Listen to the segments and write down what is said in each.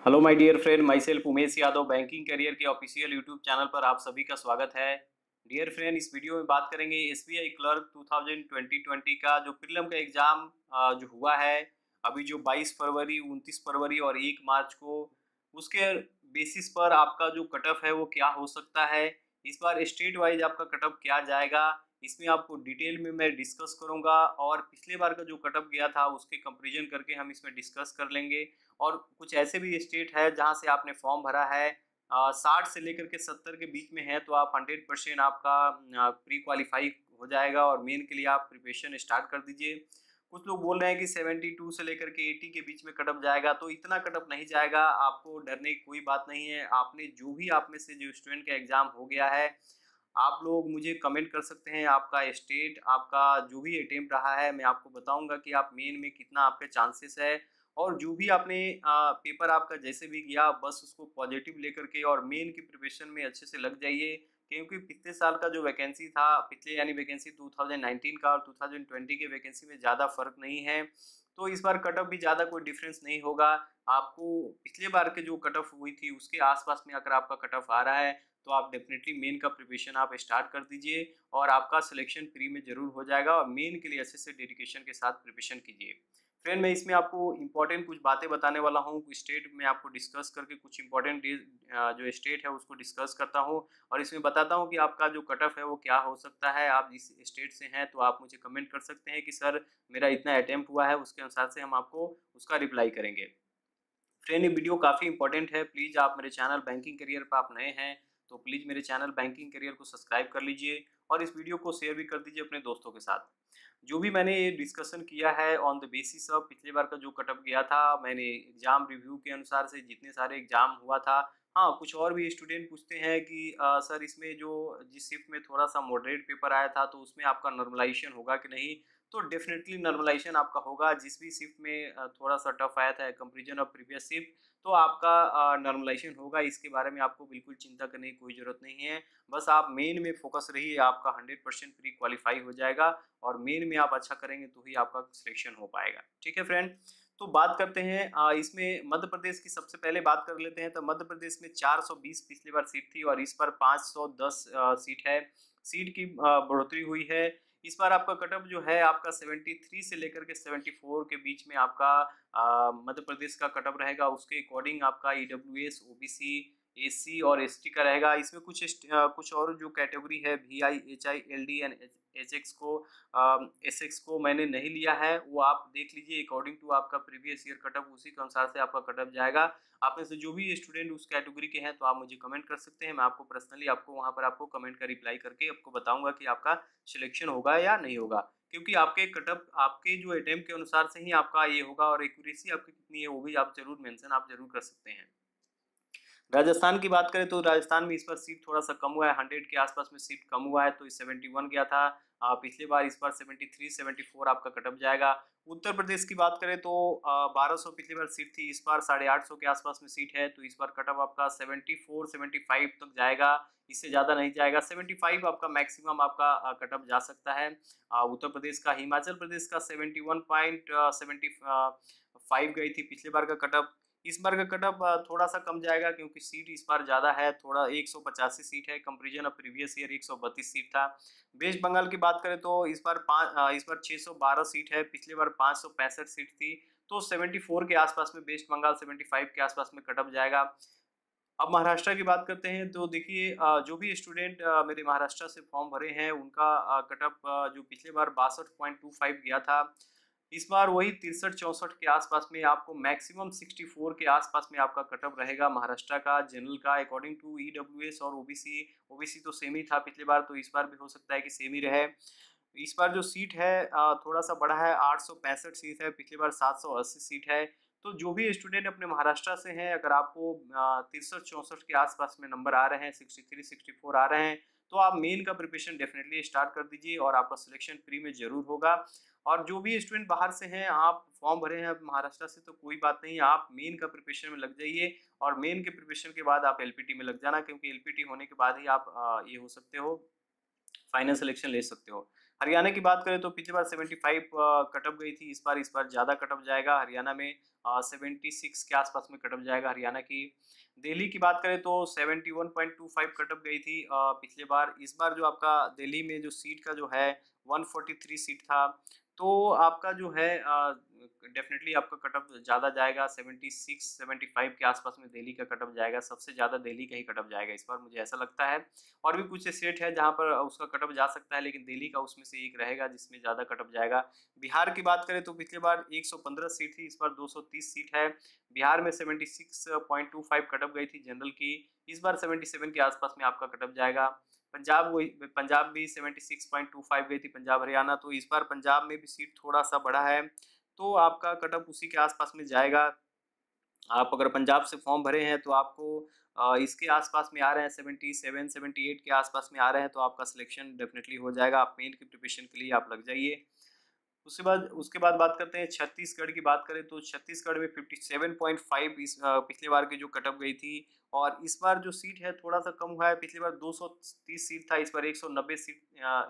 Hello my dear friend myself Umesh Yadav banking career के official YouTube channel पर आप सभी का स्वागत है। डियर फ्रेंड इस वीडियो में बात करेंगे एस बी आई क्लर्क 2020 का जो प्रीलिम का एग्ज़ाम जो हुआ है। अभी जो 22 फरवरी 29 फरवरी और 1 मार्च को, उसके बेसिस पर आपका जो कट ऑफ़ है वो क्या हो सकता है? इस बार स्टेट वाइज आपका कट ऑफ़ क्या जाएगा? इसमें आपको डिटेल में मैं डिस्कस करूँगा और पिछले बार का जो कटअप गया था, उसके कंपेरिजन करके हम इसमें डिस्कस कर लेंगे। और कुछ ऐसे भी स्टेट है जहाँ से आपने फॉर्म भरा है। साठ से लेकर के सत्तर के बीच में है तो आप हंड्रेड परसेंट आपका प्री क्वालिफाई हो जाएगा और मेन के लिए आप प्रिपरेशन स्टार्ट कर दीजिए। कुछ लोग बोल रहे हैं कि सेवेंटी टू से लेकर के एटी के बीच में कटअप जाएगा तो इतना कटअप नहीं जाएगा, आपको डरने की कोई बात नहीं है। आपने जो भी आप में से जो स्टूडेंट का एग्ज़ाम हो गया है आप लोग मुझे कमेंट कर सकते हैं आपका स्टेट आपका जो भी अटेम्प्ट रहा है मैं आपको बताऊँगा कि आप मेन में कितना आपके चांसेस है और जो भी आपने आ, पेपर आपका जैसे भी गया बस उसको पॉजिटिव लेकर के और मेन की प्रिपरेशन में अच्छे से लग जाइए क्योंकि पिछले साल का जो वैकेंसी था पिछले यानी वैकेंसी 2019 का और 2020 के वैकेंसी में ज़्यादा फ़र्क नहीं है तो इस बार कट ऑफ़ भी ज़्यादा कोई डिफरेंस नहीं होगा। आपको पिछले बार के जो कट ऑफ़ हुई थी उसके आसपास में अगर आपका कट ऑफ़ आ रहा है तो आप डेफिनेटली मेन का प्रिपरेशन आप स्टार्ट कर दीजिए और आपका सिलेक्शन फ्री में ज़रूर हो जाएगा और मेन के लिए अच्छे से डेडिकेशन के साथ प्रिपरेशन कीजिए। फ्रेंड मैं इसमें आपको इंपॉर्टेंट कुछ बातें बताने वाला हूँ स्टेट में आपको डिस्कस करके कुछ इंपॉर्टेंट जो स्टेट है उसको डिस्कस करता हूँ और इसमें बताता हूँ कि आपका जो कट ऑफ़ है वो क्या हो सकता है। आप जिस स्टेट से हैं तो आप मुझे कमेंट कर सकते हैं कि, सर, मेरा इतना अटैम्प्ट हुआ है, उसके अनुसार से हम आपको उसका रिप्लाई करेंगे। फ्रेंड ये वीडियो काफ़ी इंपॉर्टेंट है। प्लीज़ आप मेरे चैनल बैंकिंग करियर पर आप नए हैं तो प्लीज़ मेरे चैनल बैंकिंग करियर को सब्सक्राइब कर लीजिए और इस वीडियो को शेयर भी कर दीजिए अपने दोस्तों के साथ। जो भी मैंने डिस्कशन किया है ऑन द बेसिस ऑफ़ पिछले बार का जो कटअप गया था मैंने एग्ज़ाम रिव्यू के अनुसार से जितने सारे एग्ज़ाम हुआ था हाँ कुछ और भी स्टूडेंट पूछते हैं कि आ, सर इसमें जो जिस शिफ्ट में थोड़ा सा मॉडरेट पेपर आया था तो उसमें आपका नॉर्मलाइजेशन होगा कि नहीं? तो डेफिनेटली नॉर्मलाइजेशन आपका होगा। जिस भी शिफ्ट में थोड़ा सा टफ आया था कंपेरिजन ऑफ़ प्रीवियस शिफ्ट तो आपका नॉर्मलाइजेशन होगा। इसके बारे में आपको बिल्कुल चिंता करने की कोई ज़रूरत नहीं है। बस आप मेन में फोकस रहिए, आपका हंड्रेड परसेंट प्री क्वालिफाई हो जाएगा और मेन में आप अच्छा करेंगे तो ही आपका सिलेक्शन हो पाएगा। ठीक है फ्रेंड तो बात करते हैं इसमें मध्य प्रदेश की सबसे पहले बात कर लेते हैं। तो मध्य प्रदेश में 420 पिछली बार सीट थी और इस पर 510 सीट है। सीट की बढ़ोतरी हुई है। इस बार आपका कटअप जो है, आपका 73 से लेकर के 74 के बीच में आपका मध्य प्रदेश का कटअप रहेगा। उसके अकॉर्डिंग आपका E W S O B C A C और एस टी का रहेगा। इसमें कुछ कुछ और जो कैटेगरी है V I, H I, L D and H X को एस एक्स को मैंने नहीं लिया है। वो आप देख लीजिए अकॉर्डिंग टू आपका प्रीवियस ईयर कटअप उसी के अनुसार से आपका कटअप जाएगा। आप में से जो भी स्टूडेंट उस कैटेगरी के हैं तो आप मुझे कमेंट कर सकते हैं। मैं आपको पर्सनली आपको, वहाँ पर आपको कमेंट का रिप्लाई करके आपको बताऊँगा कि आपका सिलेक्शन होगा या नहीं होगा। क्योंकि आपके कटअप आपके जो अटैम्प्ट के अनुसार से ही आपका ये होगा और एक्यूरेसी आपकी कितनी है, वो भी आप ज़रूर मेंशन आप ज़रूर कर सकते हैं। राजस्थान की बात करें तो राजस्थान में इस पर सीट थोड़ा सा कम हुआ है, हंड्रेड के आसपास में सीट कम हुआ है तो सेवेंटी वन गया था। पिछली बार इस बार सेवेंटी थ्री, सेवेंटी फोर आपका कटअप जाएगा। उत्तर प्रदेश की बात करें तो बारह सौ पिछली बार सीट थी, इस बार साढ़े आठ सौ के आसपास में सीट है तो इस बार कटअप आपका सेवेंटी फोर, सेवेंटी फाइव तक जाएगा। इससे ज़्यादा नहीं जाएगा, सेवेंटी फाइव आपका मैक्सिमम आपका कटअप जा सकता है। उत्तर प्रदेश का, हिमाचल प्रदेश का seventy one point seventy five गई थी, पिछले बार का कटअप इस बार का कटअप थोड़ा सा कम जाएगा क्योंकि सीट इस बार ज़्यादा है, थोड़ा एक सौ पचासी सीट है कंपेरिजन ऑफ़ प्रीवियस ईयर एक सौ बत्तीस सीट था। वेस्ट बंगाल की बात करें तो इस बार पाँच इस बार छः सौ बारह सीट है, पिछले बार पाँच सौ पैंसठ सीट थी तो सेवेंटी फोर के आसपास में वेस्ट बंगाल सेवेंटी फाइव के आसपास में कटअप जाएगा। अब महाराष्ट्र की बात करते हैं तो देखिए जो भी स्टूडेंट मेरे महाराष्ट्र से फॉर्म भरे हैं, उनका कटअप जो पिछले बार बासठ गया था इस बार वही तिरसठ चौंसठ के आसपास में आपको मैक्सिमम 64 के आसपास में आपका कटअप रहेगा। महाराष्ट्र का, जनरल का अकॉर्डिंग टू ईडब्ल्यूएस और ओबीसी ओबीसी तो सेम ही था पिछली बार तो इस बार भी हो सकता है कि सेम ही रहे। इस बार जो सीट है थोड़ा सा बड़ा है, आठ सौ पैंसठ सीट है, पिछली बार सात सौ अस्सी सीट है। तो जो भी स्टूडेंट अपने महाराष्ट्र से हैं, अगर आपको तिरसठ चौंसठ के आसपास में नंबर आ रहे हैं, सिक्सटी थ्री, सिक्सटी फोर आ रहे हैं तो आप मेन का प्रिपरेशन डेफिनेटली स्टार्ट कर दीजिए और आपका सिलेक्शन फ्री में ज़रूर होगा। और जो भी स्टूडेंट बाहर से हैं, आप फॉर्म भरे हैं महाराष्ट्र से तो कोई बात नहीं, आप मेन का प्रिपरेशन में लग जाइए और मेन के प्रिपरेशन के बाद आप एलपीटी में लग जाना, क्योंकि एलपीटी होने के बाद ही आप ये हो सकते हो फाइनल सिलेक्शन ले सकते हो। हरियाणा की बात करें तो पिछली बार 75 कटअप गई थी, इस बार इस बार ज़्यादा कटअप जाएगा। हरियाणा में सेवेंटी सिक्स के आसपास में कटअप जाएगा हरियाणा की। दिल्ली की बात करें तो 71.25 कटअप गई थी पिछले बार। इस बार जो आपका दिल्ली में जो सीट का जो है 143 सीट था। तो आपका जो है डेफिनेटली आपका कटअप ज़्यादा जाएगा 76 75 के आसपास में दिल्ली का कटअप जाएगा, सबसे ज़्यादा दिल्ली का ही कटअप जाएगा इस बार, मुझे ऐसा लगता है। और भी कुछ स्टेट है जहाँ पर उसका कटअप जा सकता है, लेकिन दिल्ली का उसमें से एक रहेगा, जिसमें ज़्यादा कटअप जाएगा। बिहार की बात करें तो पिछले बार 115 सीट थी, इस बार 230 सीट है। बिहार में 76.25 कटअप गई थी जनरल की, इस बार 77 के आसपास में आपका कटअप जाएगा। पंजाब वही, पंजाब भी 76.25 गई थी, पंजाब, हरियाणा तो इस बार पंजाब में भी सीट थोड़ा सा बड़ा है। तो आपका कटअप उसी के आसपास में जाएगा। आप अगर पंजाब से फॉर्म भरे हैं तो आपको इसके आसपास में आ रहे हैं सेवेंटी सेवन सेवेंटी एट के आसपास में आ रहे हैं तो आपका सिलेक्शन डेफिनेटली हो जाएगा। आप मेन की प्रिपरेशन के लिए आप लग जाइए। उसके बाद उसके बाद बात करते हैं छत्तीसगढ़ की बात करें तो छत्तीसगढ़ में फिफ्टी सेवन पॉइंट फाइव इस पिछले बार की जो कटअप गई थी और इस बार जो सीट है थोड़ा सा कम हुआ है। पिछली बार 230 सीट था इस बार 190 सीट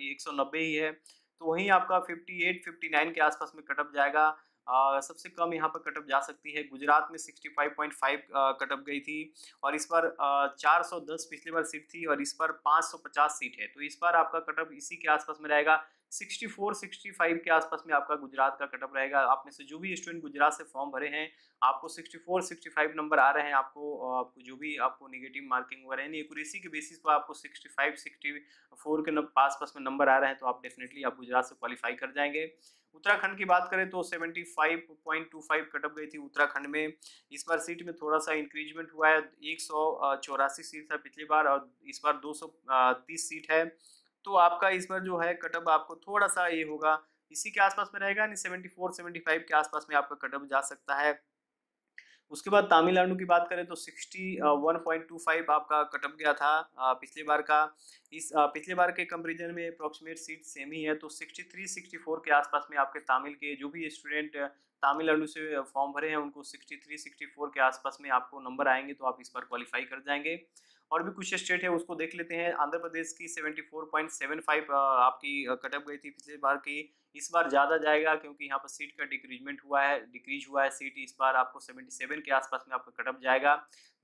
190 ही है। तो वहीं आपका 58 59 के आसपास में कटअप जाएगा। आ, सबसे कम यहाँ पर कटअप जा सकती है। गुजरात में 65.5 कटअप गई थी और इस बार चार सौ दस पिछली बार सीट थी और इस बार 550 सीट है। तो इस बार आपका कटअप इसी के आसपास में रहेगा। 64 65 के आसपास में आपका गुजरात का कटअप रहेगा। आप में से जो भी स्टूडेंट गुजरात से फॉर्म भरे हैं, आपको 64 65 नंबर आ रहे हैं। आपको आपको जो भी आपको नेगेटिव मार्किंग वगैरह यानी एक्यूरेसी के बेसिस पर आपको 65 64 के पास पास में नंबर आ रहे हैं तो आप डेफिनेटली आप गुजरात से क्वालिफाई कर जाएँगे। उत्तराखंड की बात करें तो 75.25 कटअप गई थी उत्तराखंड में। इस बार सीट में थोड़ा सा इंक्रीजमेंट हुआ है, एक सौ चौरासी सीट था पिछली बार और इस बार 230 सीट है। तो आपका इस बार जो है कटअप आपको थोड़ा सा ये होगा, इसी के आसपास में रहेगा नहीं सेवेंटी फोर सेवेंटी फाइव के आसपास में आपका कटअप जा सकता है। उसके बाद तमिलनाडु की बात करें तो sixty one point two five आपका कटअप गया था पिछले बार का। इस पिछले बार के कंपेरिजन में अप्रॉक्सीमेट सीट सेम ही है तो सिक्सटी थ्री सिक्सटी फोर के आसपास में आपके तमिल के जो भी स्टूडेंट तमिलनाडु से फॉर्म भरे हैं, उनको सिक्सटी थ्री सिक्सटी फोर के आसपास में आपको नंबर आएँगे तो आप इस बार क्वालिफाई कर जाएँगे। और भी कुछ स्टेट है, उसको देख लेते हैं। आंध्र प्रदेश की 74.75 आपकी कटअप गई थी पिछले बार की। इस बार ज़्यादा जाएगा क्योंकि यहाँ पर सीट का डिक्रीजमेंट हुआ है डिक्रीज हुआ है सीट इस बार आपको 77 के आसपास में आपका कटअप जाएगा।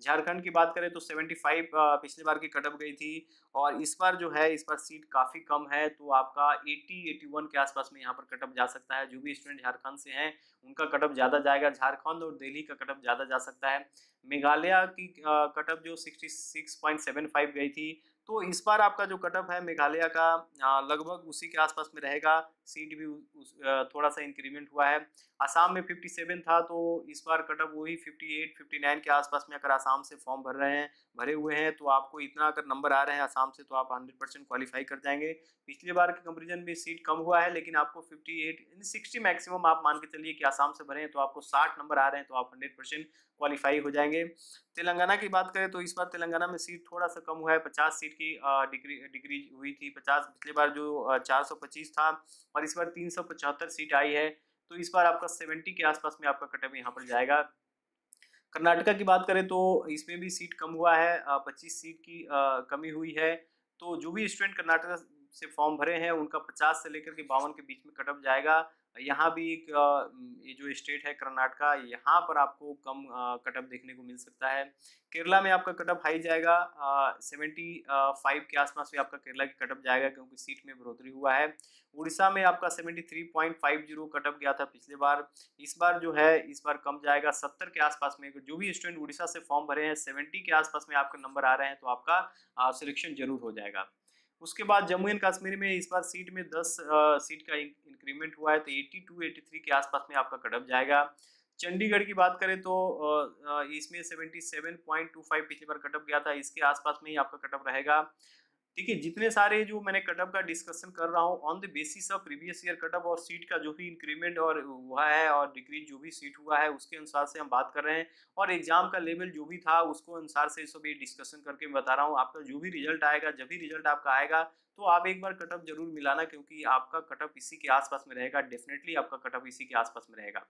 झारखंड की बात करें तो 75 पिछली बार की कटअप गई थी और इस बार जो है, इस बार सीट काफ़ी कम है तो आपका 80 81 के आसपास में यहाँ पर कटअप जा सकता है। जो भी स्टूडेंट झारखंड से हैं, उनका कटअप ज़्यादा जाएगा। झारखंड और दिल्ली का कटअप ज़्यादा जा सकता है। मेघालय की कटअप जो 66.75 गई थी तो इस बार आपका जो कटअप है मेघालय का लगभग उसी के आसपास में रहेगा। सीट भी उस, थोड़ा सा इंक्रीमेंट हुआ है। आसाम में 57 था तो इस बार कटअप वही 58 59 के आसपास में अगर आसाम से फॉर्म भर रहे हैं भरे हुए हैं तो आपको इतना अगर नंबर आ रहे हैं आसाम से तो आप 100 परसेंट क्वालिफाई कर जाएँगे। पिछली बार के कंपेरिजन में सीट कम हुआ है लेकिन आपको 58 सिक्सटी मैक्सिमम आप मान के चलिए कि आसाम से भरे हैं तो आपको साठ नंबर आ रहे हैं तो आप हंड्रेड परसेंट क्वालिफाई हो जाएँगे। तेलंगाना की बात करें तो इस बार तेलंगाना में सीट थोड़ा सा कम हुआ है पचास सीट की डिग्री डिग्री हुई थी पचास पिछली बार जो चार सौ पच्चीस था और इस बार तीन सौ पचहत्तर सीट आई है तो इस बार आपका सेवेंटी के आसपास में आपका कटअप यहाँ पर जाएगा। कर्नाटका की बात करें तो इसमें भी सीट कम हुआ है पच्चीस सीट की कमी हुई है तो जो भी स्टूडेंट कर्नाटका से फॉर्म भरे हैं, उनका पचास से लेकर के बावन के बीच में कटअप जाएगा। यहाँ भी एक ये जो स्टेट है कर्नाटका, यहाँ पर आपको कम कटअप देखने को मिल सकता है। केरला में आपका कटअप हाई जाएगा सेवेंटी फाइव के आसपास भी आपका केरला की कटअप जाएगा, क्योंकि सीट में बढ़ोतरी हुआ है। उड़ीसा में आपका seventy three point five zero cutoff गया था पिछले बार। इस बार जो है, इस बार कम जाएगा। सत्तर के आसपास में, जो भी स्टूडेंट उड़ीसा से फॉर्म भरे हैं, सेवेंटी के आसपास में आपके नंबर आ रहे हैं तो आपका सिलेक्शन ज़रूर हो जाएगा। उसके बाद जम्मू एंड कश्मीर में इस बार सीट में 10 सीट का इंक्रीमेंट हुआ है तो 82 83 के आसपास में आपका कटअप जाएगा। चंडीगढ़ की बात करें तो इसमें 77.25 पिछली बार कटअप गया था, इसके आसपास में ही आपका कटअप रहेगा। देखिए, जितने सारे जो मैंने कटअप का डिस्कशन कर रहा हूँ on the basis of previous year cutoff और सीट का जो भी इंक्रीमेंट और हुआ है और डिक्रीज जो भी सीट हुआ है, उसके अनुसार से हम बात कर रहे हैं। और एग्ज़ाम का लेवल जो भी था, उसको अनुसार से सब ये डिस्कशन करके मैं बता रहा हूँ। आपका जो भी रिज़ल्ट आएगा, जब भी रिज़ल्ट आपका आएगा तो आप एक बार कटअप ज़रूर मिलाना क्योंकि आपका कटअप इसी के आसपास में रहेगा डेफिनेटली आपका कटअप इसी के आसपास में रहेगा।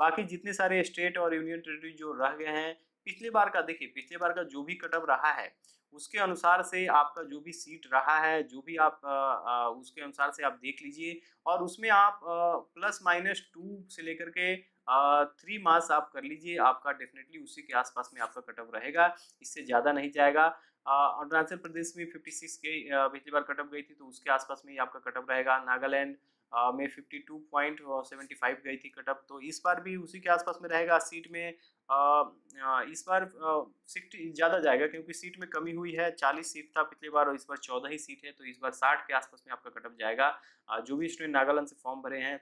बाकी जितने सारे स्टेट और यूनियन टेरिटरी जो रह गए हैं, पिछले बार का, देखिए, पिछले बार का जो भी कटअप रहा है उसके अनुसार से आपका जो भी सीट रहा है जो भी आप आ, आ, उसके अनुसार से आप देख लीजिए और उसमें आप आ, प्लस माइनस टू से लेकर के थ्री मार्क्स आप कर लीजिए आपका डेफिनेटली उसी के आसपास में आपका कटअप रहेगा इससे ज़्यादा नहीं जाएगा। अरुणाचल प्रदेश में 56 के पिछली बार कटअप गई थी तो उसके आसपास में ही आपका कटअप रहेगा नागालैंड में 52.75 गई थी कटअप तो इस बार भी उसी के आसपास में रहेगा। सीट में इस बार सीट ज़्यादा जाएगा क्योंकि सीट में कमी हुई है। 40 सीट था पिछली बार और इस बार 14 ही सीट है तो इस बार 60 के आसपास में आपका कटअप जाएगा। जो भी स्टूडेंट नागालैंड से फॉर्म भरे हैं,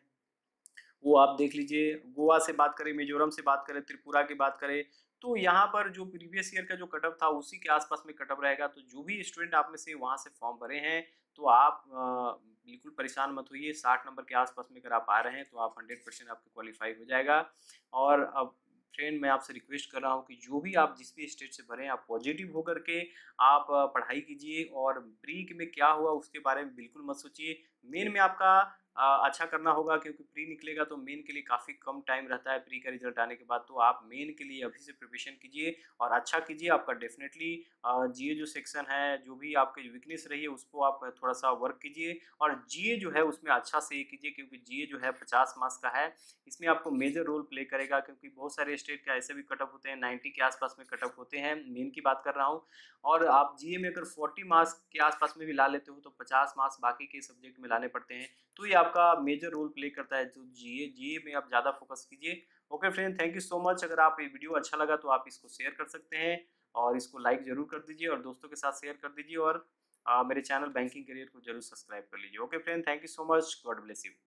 वो आप देख लीजिए। गोवा से बात करें, मिजोरम से बात करें, त्रिपुरा की बात करें तो यहाँ पर जो प्रीवियस ईयर का जो कटअप था, उसी के आसपास में कटअप रहेगा। तो जो भी स्टूडेंट आप में से वहाँ से फॉर्म भरे हैं तो आप बिल्कुल परेशान मत होइए। साठ नंबर के आसपास में अगर आप आ रहे हैं तो आप हंड्रेड परसेंट आपके क्वालिफाई हो जाएगा। और अब फ्रेंड मैं आपसे रिक्वेस्ट कर रहा हूँ कि जो भी आप जिस भी स्टेट से भरें आप पॉजिटिव होकर के आप पढ़ाई कीजिए। और प्री में क्या हुआ, उसके बारे में बिल्कुल मत सोचिए। मेन में आपका अच्छा करना होगा क्योंकि प्री निकलेगा तो मेन के लिए काफ़ी कम टाइम रहता है प्री का रिज़ल्ट आने के बाद। तो आप मेन के लिए अभी से प्रिपरेशन कीजिए और अच्छा कीजिए, आपका डेफिनेटली जीए जो सेक्शन है, जो भी आपके वीकनेस रही है, उसको आप थोड़ा सा वर्क कीजिए और जीए जो है, उसमें अच्छा से कीजिए क्योंकि जीए जो है पचास मार्क्स का है। इसमें आपको मेजर रोल प्ले करेगा क्योंकि बहुत सारे स्टेट के ऐसे भी कटअप होते हैं नाइन्टी के आसपास में कटअप होते हैं। मेन की बात कर रहा हूँ और आप जीए में अगर फोर्टी मार्क्स के आसपास में भी ला लेते हो तो पचास मार्क्स बाकी के सब्जेक्ट में लाने पड़ते हैं। तो ये आपका मेजर रोल प्ले करता है तो जीए जीए में आप ज़्यादा फोकस कीजिए। Okay friend thank you so much अगर आप ये वीडियो अच्छा लगा तो आप इसको शेयर कर सकते हैं और इसको लाइक ज़रूर कर दीजिए और दोस्तों के साथ शेयर कर दीजिए और आ, मेरे चैनल बैंकिंग करियर को ज़रूर सब्सक्राइब कर लीजिए। Okay friend thank you so much God bless you